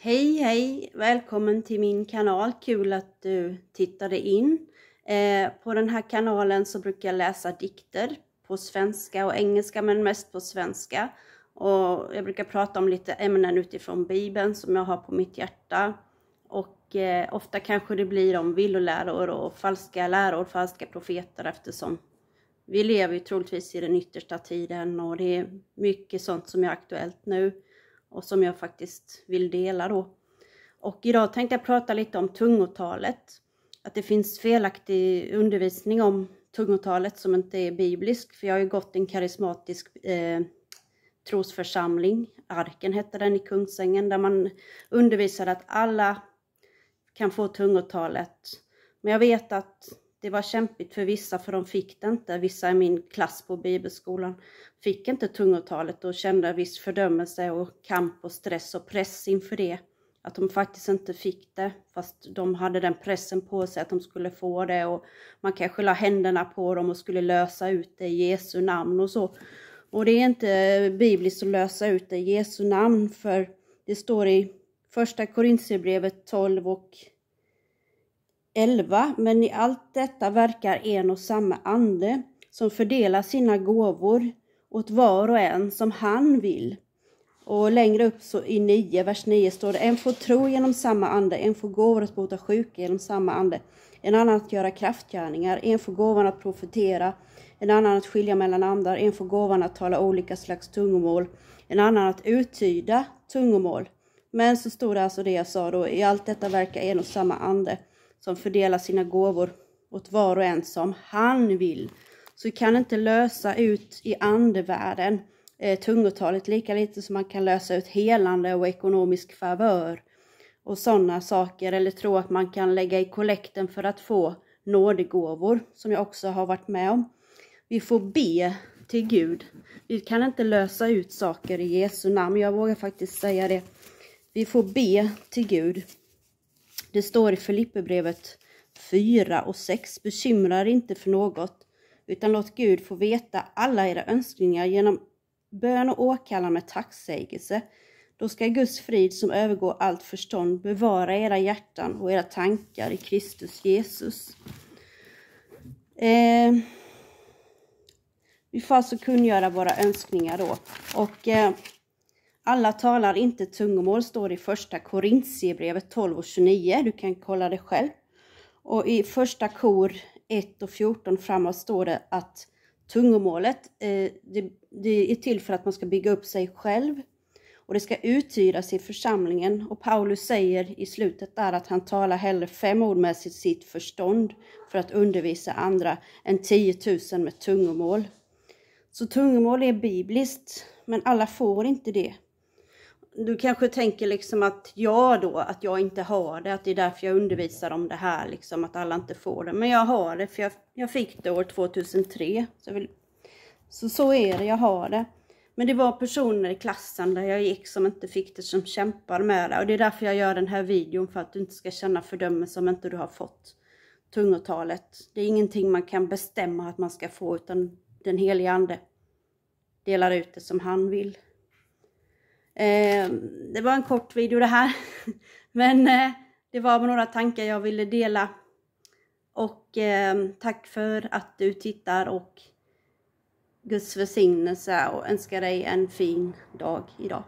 Hej hej! Välkommen till min kanal. Kul att du tittade in. Eh, på den här kanalen så brukar jag läsa dikter på svenska och engelska men mest på svenska. Och jag brukar prata om lite ämnen utifrån bibeln som jag har på mitt hjärta. Och eh, ofta kanske det blir om villoläror och falska läror, falska profeter eftersom vi lever ju troligtvis i den yttersta tiden och det är mycket sånt som är aktuellt nu och som jag faktiskt vill dela då. Och idag tänkte jag prata lite om tungotalet. Att det finns felaktig undervisning om tungotalet som inte är biblisk. För jag har ju gått en karismatisk eh, trosförsamling, Arken hette den i Kungsängen, där man undervisade att alla kan få tungotalet. Men jag vet att det var kämpigt för vissa för de fick det inte. Vissa i min klass på bibelskolan fick inte tungotalet och kände viss fördömelse och kamp och stress och press inför det. Att de faktiskt inte fick det fast de hade den pressen på sig att de skulle få det och man kanske la händerna på dem och skulle lösa ut det i Jesu namn och så. Och det är inte bibliskt att lösa ut det i Jesu namn för det står i första Korintierbrevet 12 och 11. Men i allt detta verkar en och samma ande som fördelar sina gåvor åt var och en som han vill. Och längre upp så i 9, vers 9 står det, en får tro genom samma ande, en får gåvor att bota sjuka genom samma ande, en annan att göra kraftgärningar, en får gåvan att profetera, en annan att skilja mellan andar, en får gåvan att tala olika slags tungomål, en annan att uttyda tungomål. Men så står det alltså det jag sa då, i allt detta verkar en och samma ande som fördelar sina gåvor åt var och en som han vill. Så vi kan inte lösa ut i andevärlden eh, tungotalet lika lite som man kan lösa ut helande och ekonomisk favör och sådana saker eller tro att man kan lägga i kollekten för att få nådegåvor som jag också har varit med om. Vi får be till Gud. Vi kan inte lösa ut saker i Jesu namn. Jag vågar faktiskt säga det. Vi får be till Gud. Det står i Filipperbrevet 4 och 6. Bekymra er inte för något, utan låt Gud få veta alla era önskningar genom bön och åkallan med tacksägelse. Då ska Guds frid som övergår allt förstånd bevara era hjärtan och era tankar i Kristus Jesus. Eh, vi får alltså kungöra våra önskningar då. Och eh, alla talar inte tungomål står i första Korintierbrevet 12 och 29. Du kan kolla det själv. Och i första kor 1 och 14 framåt står det att tungomålet eh, det, det, är till för att man ska bygga upp sig själv och det ska uttydas i församlingen. Och Paulus säger i slutet där att han talar hellre fem ord med sitt, sitt förstånd för att undervisa andra än 10 000 med tungomål. Så tungomål är bibliskt, men alla får inte det du kanske tänker liksom att jag då, att jag inte har det, att det är därför jag undervisar om det här, liksom att alla inte får det. Men jag har det, för jag, jag fick det år 2003. Så, vill, så, så är det, jag har det. Men det var personer i klassen där jag gick som inte fick det, som kämpar med det. Och det är därför jag gör den här videon, för att du inte ska känna fördömelse om inte du har fått tungotalet. Det är ingenting man kan bestämma att man ska få, utan den heliga ande delar ut det som han vill. Eh, det var en kort video det här. Men eh, det var några tankar jag ville dela. Och eh, tack för att du tittar och Guds välsignelse och önskar dig en fin dag idag.